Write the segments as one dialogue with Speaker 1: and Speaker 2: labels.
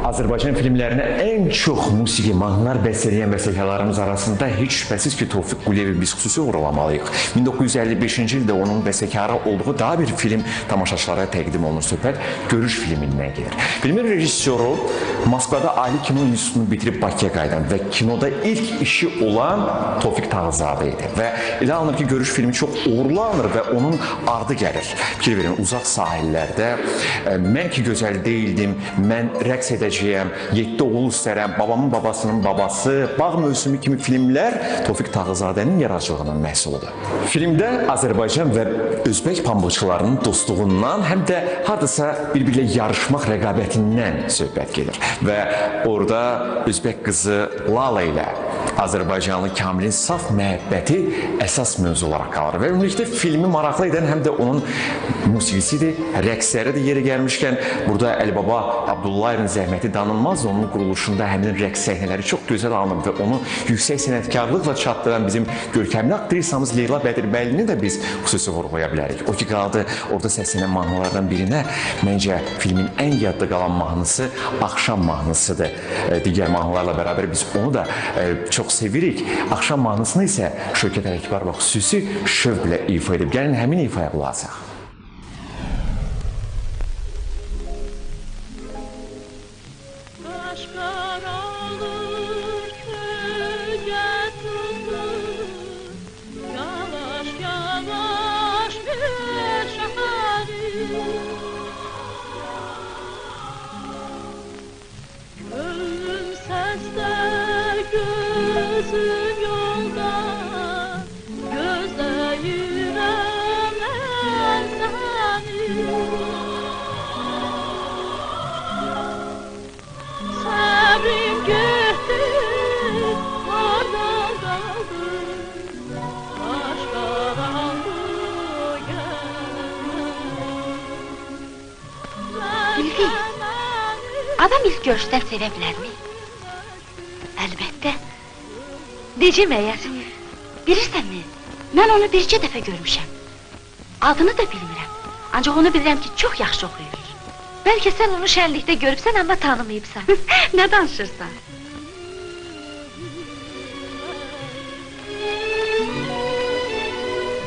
Speaker 1: Azərbaycan filmlərinə ən çox musiqi, mahnılar bəstələyən bəstəkarlarımız arasında heç şübhəsiz ki, Tofiq Quliyevi biz xüsusi uğurlamalıyıq. 1955-ci ildə onun bəstəkarı olduğu daha bir film tamaşaçılara təqdim olunur. Söhbət Görüş filmindən gedir. Filmin rejissoru Moskvada Ali Kino İnstitutunu bitirib Bakıya qayıdan və kinoda ilk işi olan Tofiq Tağızadə idi və elə alınır ki, Görüş filmi çox uğurlanır və onun ardı gəlir. Fikir verin, uzaq sahillərdə mən ki gözəl deyildim, mən rəqs edəcəyəm, 7 oğul istərəm, babamın babasının babası, Bağ mövsümü kimi filmlər Tofiq Tağızadənin yaradıcılığının məhsuludur. Filmdə Azərbaycan və Özbək pambıqçılarının dostluğundan, həm də hardasa bir-birlə yarışmaq rəqabətindən söhbət gedir. Və orada Özbək qızı Lala ilə Azərbaycanlı Kamilin saf məhəbbəti əsas mövzu olaraq qalır. Və ümumilikdə filmi maraqlı edən həm də onun musiqisidir, rəqsləri də yeri gəlmişkən burada Əlibaba Abdullayevin zəhməti danılmaz. Onun quruluşunda həmin rəqs səhnələri çox gözəl alınıb və onu yüksək sənətkarlıqla çatdıran bizim görkəmli aktrisamız Leyla Bədirbəlini də biz xüsusi vurğulaya bilərik. O ki qaldı orada səslənən mahnılardan birinə məncə filmin ən yadda qalan mahnısı Axşam mahnısıdır. E, Digər mahnılarla bərabər biz onu da e, çox sevirik. Axşam mahnısını isə Şövkət Ələkbarova xüsusi şövqlə ifa edib. Gəlin həmin ifaya qulaq asaq.
Speaker 2: Kaş karalır gözüm yolda Gözde yüreğimden seni Sabrim gitti, orada kaldı. Başka kaldı
Speaker 3: Bilgi, Adam ilk görüşdən sevə bilərmi? Əlbəttə. Necəm əgər? Bilirsənmi? Mən onu bircə dəfə görmüşəm. Adını da bilmirəm. Ancaq onu bilirəm ki, çox yaxşı oxuyur. Bəlkə sən onu şənlikdə görübsən, amma tanımayıbsan. Nə danışırsan?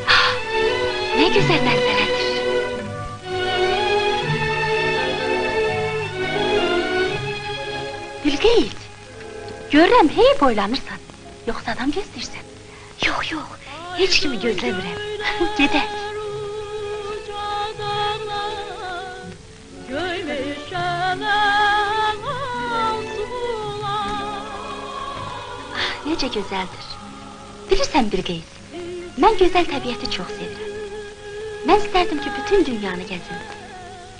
Speaker 3: Nə gözəl mənzərədir. Bilqeyit, görürəm hey boylanırsan. Yoxsa adam gözləyirsən. Yox, yox, heç kimi gözləmirəm. Gedək.
Speaker 2: sular
Speaker 3: Necə gözəldir. Bilirsən Bilqeyit, mən gözəl təbiəti çox sevirəm. Mən istərdim ki, bütün dünyanı gəzim.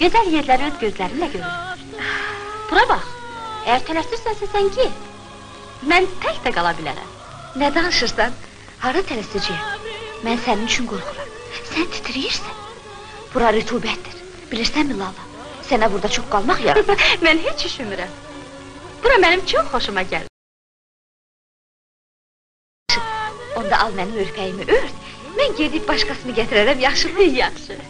Speaker 3: Gözəl yerləri öz gözlərimlə görüm. Bura bax, əgər tələsirsənsə sən get. Mən tək də qala bilərəm. Nə danışırsan? Hara tələsicəyəm? Mən sənin üçün qorxuram. Sən titrəyirsən. Bura rütubətdir. Bilirsənmi Lala? Sənə burada çox qalmaq yarar. mən heç üşümürəm. Bura mənim çox xoşuma gəlir. Onda al mənim örpəyimi ört. Mən gedib başqasını gətirərəm, yaxşımı? Yaxşı.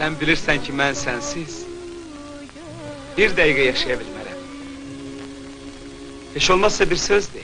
Speaker 4: Sən bilirsən ki, mən sənsiz bir dəqiqə yaşaya bilmərəm. Heç olmazsa bir söz de.